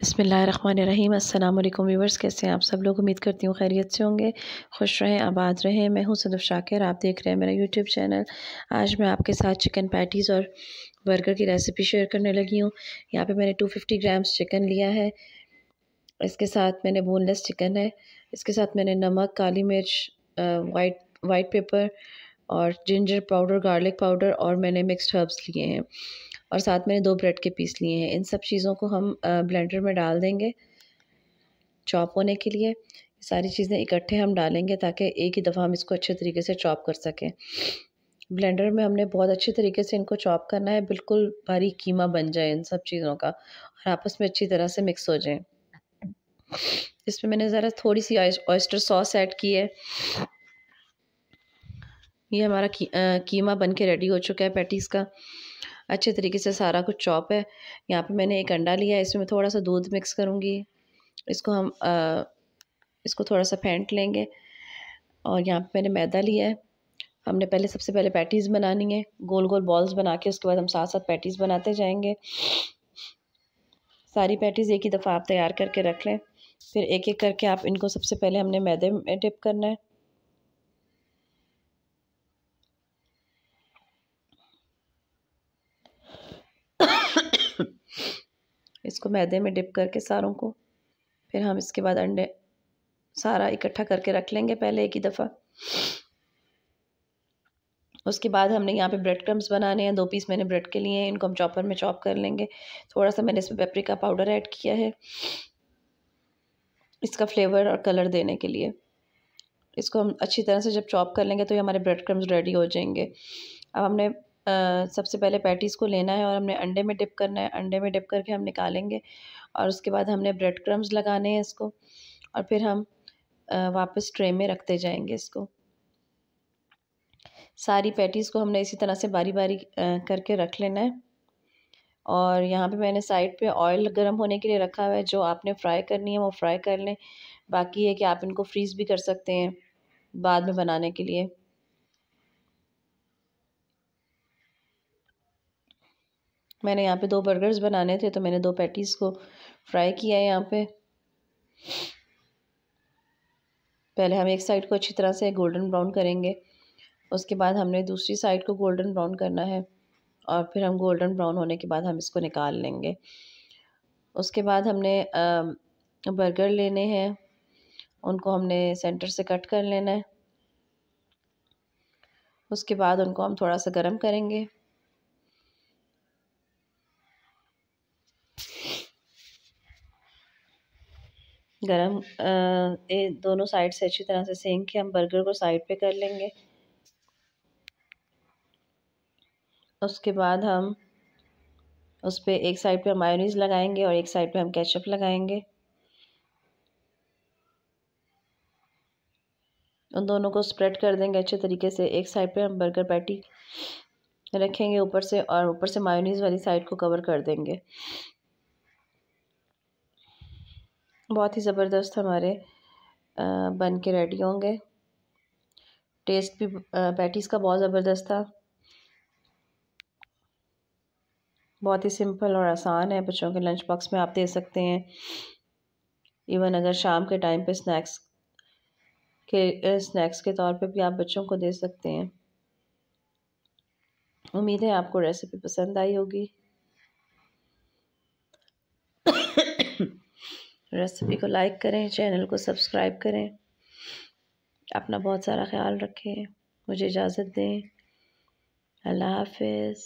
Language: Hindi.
बसमीम अल्लाम व्यूवर्स कैसे हैं आप सब लोग? उम्मीद करती हूँ खैरियत से होंगे। खुश रहें, आबाद रहें। मैं हूँ सदफ शाकिर, आप देख रहे हैं मेरा यूट्यूब चैनल आज मैं आपके साथ चिकन पैटीज़ और बर्गर की रेसिपी शेयर करने लगी हूँ। यहाँ पे मैंने 250 ग्राम्स चिकन लिया है। इसके साथ मैंने बोनलेस चिकन है। इसके साथ मैंने नमक, काली मिर्च वाइट वाइट पेपर और जिंजर पाउडर गार्लिक पाउडर और मैंने मिक्सड हर्ब्स लिए हैं। और साथ मैंने दो ब्रेड के पीस लिए हैं। इन सब चीज़ों को हम ब्लेंडर में डाल देंगे चॉप होने के लिए। सारी चीज़ें इकट्ठे हम डालेंगे ताकि एक ही दफ़ा हम इसको अच्छे तरीके से चॉप कर सकें। ब्लेंडर में हमने बहुत अच्छे तरीके से इनको चॉप करना है बिल्कुल भारी कीमा बन जाए इन सब चीज़ों का और आपस में अच्छी तरह से मिक्स हो जाए। इसमें मैंने ज़रा थोड़ी सी ऑयस्टर सॉस ऐड की है। ये हमारा की, आ, कीमा बन के रेडी हो चुका है पैटीज़ का। अच्छे तरीके से सारा कुछ चॉप है। यहाँ पे मैंने एक अंडा लिया है इसमें थोड़ा सा दूध मिक्स करूँगी। इसको हम आ, इसको थोड़ा सा फेंट लेंगे। और यहाँ पे मैंने मैदा लिया है। हमने पहले सबसे पहले पैटीज़ बनानी है। गोल गोल बॉल्स बना के उसके बाद हम साथ साथ पैटीज़ बनाते जाएँगे। सारी पैटीज़ एक ही दफ़ा आप तैयार करके रख लें। फिर एक एक करके आप इनको सबसे पहले हमने मैदे में टिप करना है। इसको मैदे में डिप करके सारों को। फिर हम इसके बाद अंडे सारा इकट्ठा करके रख लेंगे पहले एक ही दफ़ा। उसके बाद हमने यहाँ पे ब्रेड क्रम्स बनाने हैं। दो पीस मैंने ब्रेड के लिए हैं, इनको हम चॉपर में चॉप कर लेंगे। थोड़ा सा मैंने इसमें पेपरिका पाउडर ऐड किया है। इसका फ्लेवर और कलर देने के लिए। इसको हम अच्छी तरह से जब चॉप कर लेंगे तो ये हमारे ब्रेड क्रम्स रेडी हो जाएँगे। अब हमने सबसे पहले पैटीज़ को लेना है और हमने अंडे में डिप करना है। अंडे में डिप करके हम निकालेंगे और उसके बाद हमने ब्रेड क्रम्स लगाने हैं इसको और फिर हम वापस ट्रे में रखते जाएँगे इसको। सारी पैटीज़ को हमने इसी तरह से बारी बारी करके रख लेना है। और यहाँ पे मैंने साइड पे ऑयल गर्म होने के लिए रखा हुआ है। जो आपने फ्राई करनी है वो फ्राई कर लें। बाकी है कि आप इनको फ्रीज़ भी कर सकते हैं बाद में बनाने के लिए। मैंने यहाँ पे दो बर्गर्स बनाने थे तो मैंने दो पैटीज़ को फ्राई किया है यहाँ पे। पहले हम एक साइड को अच्छी तरह से गोल्डन ब्राउन करेंगे, उसके बाद हमने दूसरी साइड को गोल्डन ब्राउन करना है, और फिर हम गोल्डन ब्राउन होने के बाद हम इसको निकाल लेंगे। उसके बाद हमने बर्गर लेने हैं, उनको हमने सेंटर से कट कर लेना है। उसके बाद उनको हम थोड़ा सा गर्म करेंगे। गरम ये दोनों साइड से अच्छी तरह से सेंक के हम बर्गर को साइड पे कर लेंगे। उसके बाद हम उस पर एक साइड पे मायोनीज़ लगाएँगे और एक साइड पे हम केचप लगाएँगे। उन दोनों को स्प्रेड कर देंगे अच्छे तरीके से। एक साइड पे हम बर्गर पैटी रखेंगे ऊपर से और ऊपर से मायोनीज़ वाली साइड को कवर कर देंगे। बहुत ही ज़बरदस्त हमारे बन के रेडी होंगे। टेस्ट भी पैटीज़ का बहुत ज़बरदस्त था। बहुत ही सिंपल और आसान है, बच्चों के लंच बॉक्स में आप दे सकते हैं। इवन अगर शाम के टाइम पे स्नैक्स के स्नैक्स के तौर पे भी आप बच्चों को दे सकते हैं। उम्मीद है आपको रेसिपी पसंद आई होगी। रेसिपी को लाइक करें, चैनल को सब्सक्राइब करें। अपना बहुत सारा ख्याल रखें, मुझे इजाज़त दें। अल्लाह हाफिज़।